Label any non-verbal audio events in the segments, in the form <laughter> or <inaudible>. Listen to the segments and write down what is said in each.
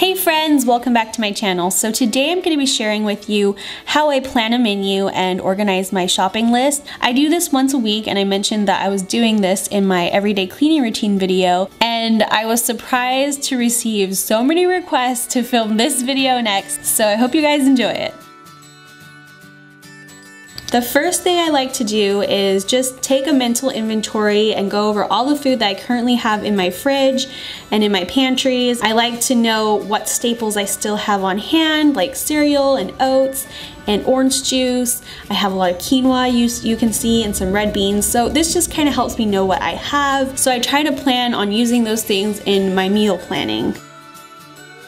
Hey friends, welcome back to my channel. So today I'm going to be sharing with you how I plan a menu and organize my shopping list. I do this once a week and I mentioned that I was doing this in my everyday cleaning routine video and I was surprised to receive so many requests to film this video next, so I hope you guys enjoy it. The first thing I like to do is just take a mental inventory and go over all the food that I currently have in my fridge and in my pantries. I like to know what staples I still have on hand, like cereal and oats and orange juice. I have a lot of quinoa you, you can see and some red beans. So this just kind of helps me know what I have. So I try to plan on using those things in my meal planning.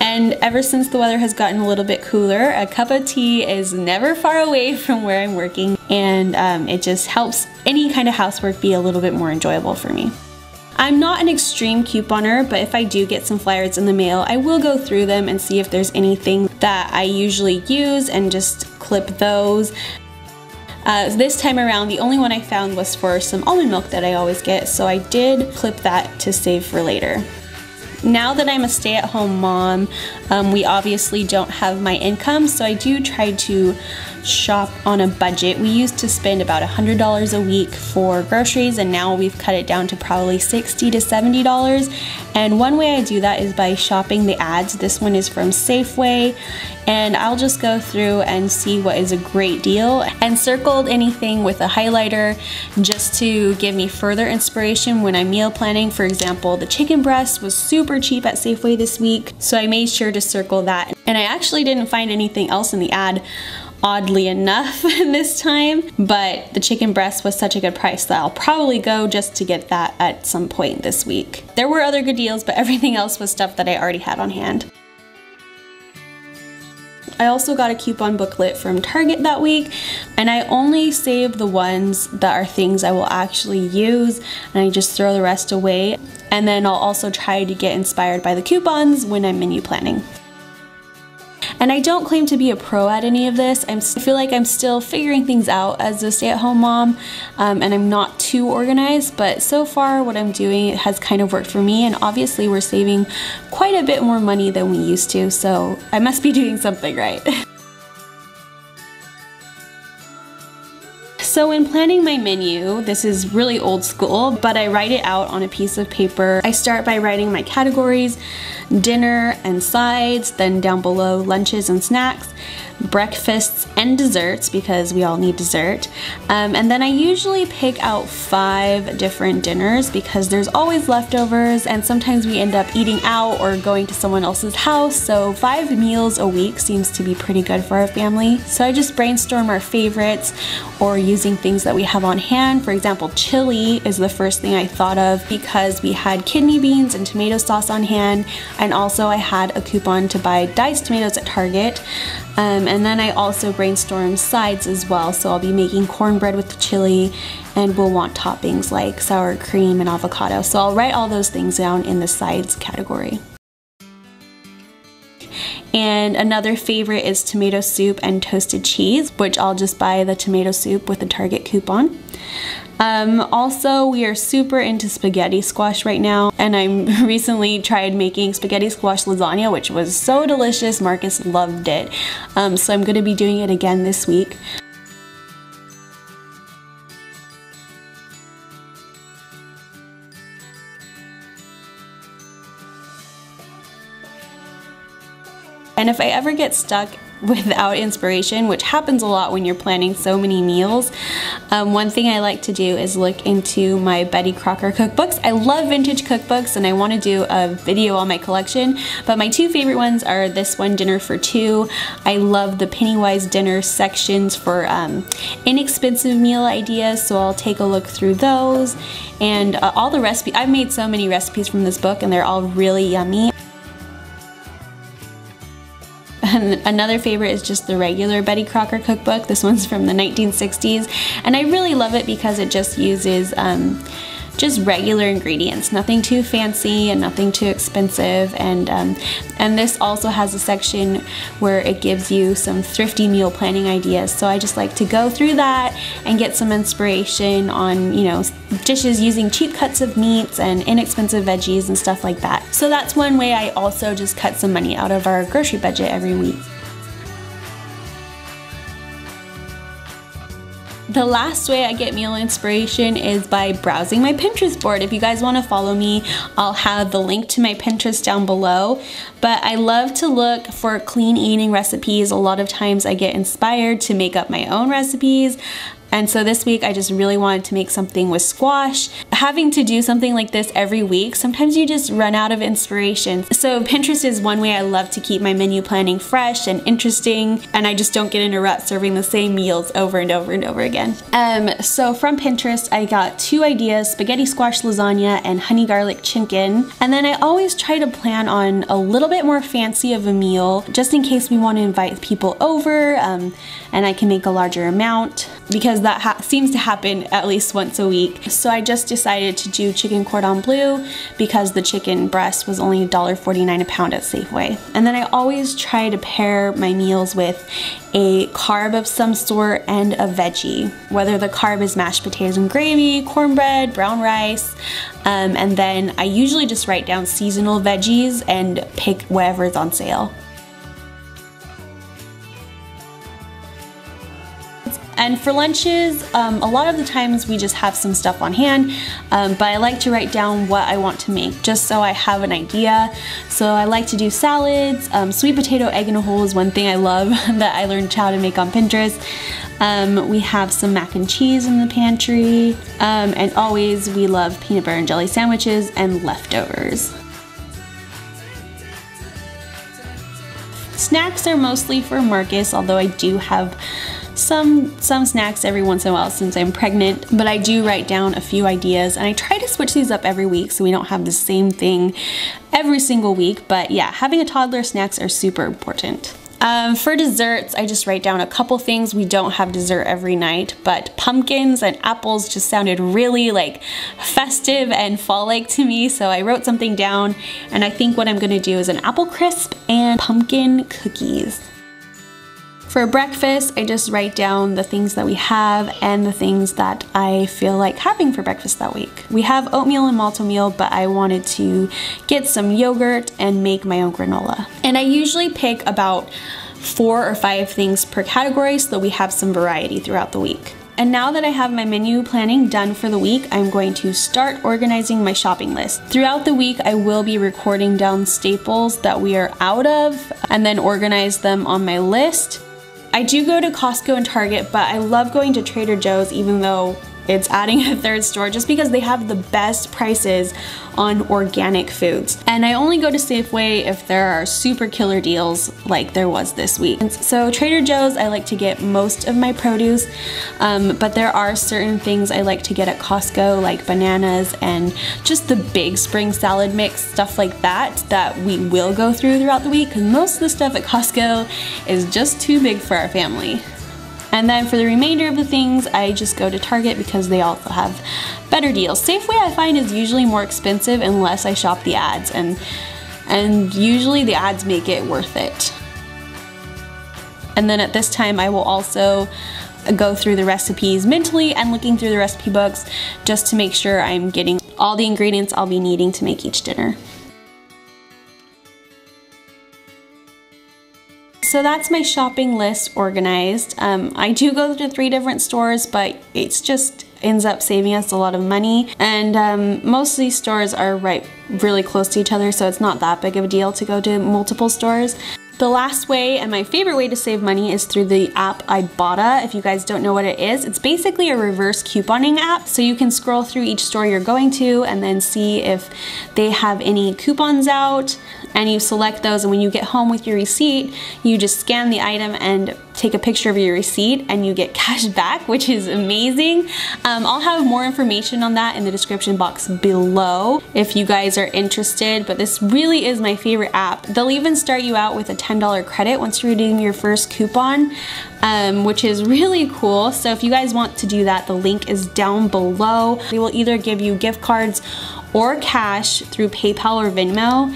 And ever since the weather has gotten a little bit cooler, a cup of tea is never far away <laughs> from where I'm working and um, it just helps any kind of housework be a little bit more enjoyable for me. I'm not an extreme couponer, but if I do get some flyers in the mail, I will go through them and see if there's anything that I usually use and just clip those. Uh, this time around, the only one I found was for some almond milk that I always get, so I did clip that to save for later. Now that I'm a stay-at-home mom, um, we obviously don't have my income, so I do try to shop on a budget. We used to spend about $100 a week for groceries and now we've cut it down to probably 60 to $70. And one way I do that is by shopping the ads. This one is from Safeway and I'll just go through and see what is a great deal and circled anything with a highlighter just to give me further inspiration when I'm meal planning. For example, the chicken breast was super cheap at Safeway this week, so I made sure to circle that. And I actually didn't find anything else in the ad oddly enough <laughs> this time, but the chicken breast was such a good price that I'll probably go just to get that at some point this week. There were other good deals, but everything else was stuff that I already had on hand. I also got a coupon booklet from Target that week and I only save the ones that are things I will actually use and I just throw the rest away and then I'll also try to get inspired by the coupons when I'm menu planning. And I don't claim to be a pro at any of this. I'm, I feel like I'm still figuring things out as a stay-at-home mom um, and I'm not too organized, but so far what I'm doing has kind of worked for me and obviously we're saving quite a bit more money than we used to, so I must be <laughs> doing something right. So in planning my menu, this is really old school, but I write it out on a piece of paper. I start by writing my categories, dinner and sides, then down below lunches and snacks, breakfasts and desserts because we all need dessert. Um, and then I usually pick out five different dinners because there's always leftovers and sometimes we end up eating out or going to someone else's house. So five meals a week seems to be pretty good for our family. So I just brainstorm our favorites or using things that we have on hand. For example, chili is the first thing I thought of because we had kidney beans and tomato sauce on hand and also I had a coupon to buy diced tomatoes at Target. Um, Um, and then I also brainstorm sides as well. So I'll be making cornbread with the chili and we'll want toppings like sour cream and avocado. So I'll write all those things down in the sides category. And another favorite is tomato soup and toasted cheese, which I'll just buy the tomato soup with the Target coupon. Um, also, we are super into spaghetti squash right now, and I <laughs> recently tried making spaghetti squash lasagna, which was so delicious. Marcus loved it. Um, so I'm going to be doing it again this week. And if I ever get stuck <laughs> without inspiration, which happens a lot when you're planning so many meals. Um, one thing I like to do is look into my Betty Crocker cookbooks. I love vintage cookbooks and I want to do a video on my collection, but my two favorite ones are this one, Dinner for Two. I love the Pennywise dinner sections for um, inexpensive meal ideas, so I'll take a look through those. And uh, all the recipes, I've made so many recipes from this book and they're all really yummy. And <laughs> another favorite is just the regular Betty Crocker cookbook. This one's from the 1960s. And I really love it because it just uses um, just regular ingredients, nothing too fancy and nothing too expensive. And, um, and this also has a section where it gives you some thrifty meal planning ideas. So I just like to go through that and get some inspiration on, you know, dishes using cheap cuts of meats and inexpensive veggies and stuff like that. So that's one way I also just cut some money out of our grocery budget every week. The last way I get meal inspiration is by browsing my Pinterest board. If you guys want to follow me, I'll have the link to my Pinterest down below. But I love to look for clean eating recipes. A lot of times I get inspired to make up my own recipes. And so this week I just really wanted to make something with squash. Having to do something like this every week, sometimes you just run out of inspiration. So Pinterest is one way I love to keep my menu planning fresh and interesting, and I just don't get in a rut serving the same meals over and over and over again. Um, so from Pinterest, I got two ideas, spaghetti squash lasagna and honey garlic chicken. And then I always try to plan on a little bit more fancy of a meal, just in case we want to invite people over um, and I can make a larger amount because that seems to happen at least once a week. So I just decided to do chicken cordon bleu because the chicken breast was only $1.49 a pound at Safeway. And then I always try to pair my meals with a carb of some sort and a veggie, whether the carb is mashed potatoes and gravy, cornbread, brown rice, um, and then I usually just write down seasonal veggies and pick whatever's on sale. And for lunches, um, a lot of the times we just have some stuff on hand, um, but I like to write down what I want to make just so I have an idea. So I like to do salads. Um, sweet potato egg in a hole is one thing I love <laughs> that I learned how to make on Pinterest. Um, we have some mac and cheese in the pantry, um, and always we love peanut butter and jelly sandwiches and leftovers. Snacks are mostly for Marcus, although I do have some some snacks every once in a while since I'm pregnant, but I do write down a few ideas and I try to switch these up every week so we don't have the same thing every single week. But yeah, having a toddler snacks are super important. Um, for desserts, I just write down a couple things. We don't have dessert every night, but pumpkins and apples just sounded really like festive and fall-like to me, so I wrote something down, and I think what I'm gonna do is an apple crisp and pumpkin cookies. For breakfast, I just write down the things that we have and the things that I feel like having for breakfast that week. We have oatmeal and Malt-O-Meal, but I wanted to get some yogurt and make my own granola. And I usually pick about four or five things per category so that we have some variety throughout the week. And now that I have my menu planning done for the week, I'm going to start organizing my shopping list. Throughout the week, I will be recording down staples that we are out of and then organize them on my list. I do go to Costco and Target, but I love going to Trader Joe's even though it's adding a third store just because they have the best prices on organic foods. And I only go to Safeway if there are super killer deals like there was this week. And so Trader Joe's, I like to get most of my produce, um, but there are certain things I like to get at Costco like bananas and just the big spring salad mix, stuff like that, that we will go through throughout the week because most of the stuff at Costco is just too big for our family. And then for the remainder of the things, I just go to Target because they also have better deals. Safeway I find is usually more expensive unless I shop the ads and and usually the ads make it worth it. And then at this time I will also go through the recipes mentally and looking through the recipe books just to make sure I'm getting all the ingredients I'll be needing to make each dinner. So that's my shopping list organized. Um, I do go to three different stores, but it's just ends up saving us a lot of money. And um, most of these stores are right really close to each other, so it's not that big of a deal to go to multiple stores. The last way and my favorite way to save money is through the app Ibotta. If you guys don't know what it is, it's basically a reverse couponing app. So you can scroll through each store you're going to and then see if they have any coupons out and you select those and when you get home with your receipt, you just scan the item and take a picture of your receipt and you get <laughs> cash back, which is amazing. Um, I'll have more information on that in the description box below if you guys are interested, but this really is my favorite app. They'll even start you out with a $10 credit once you redeem your first coupon, um, which is really cool. So if you guys want to do that, the link is down below. They will either give you gift cards or cash through PayPal or Venmo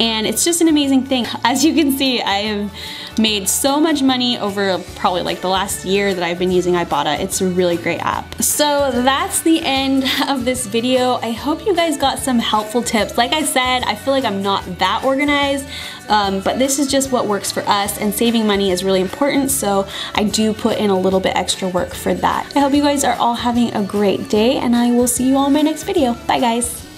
and it's just an amazing thing. As you can see, I have made so much money over probably like the last year that I've been using Ibotta. It's a really great app. So that's the end of this video. I hope you guys got some helpful tips. Like I said, I feel like I'm not that organized, um, but this is just what works for us and saving money is really important. So I do put in a little bit extra work for that. I hope you guys are all having a great day and I will see you all in my next video. Bye guys.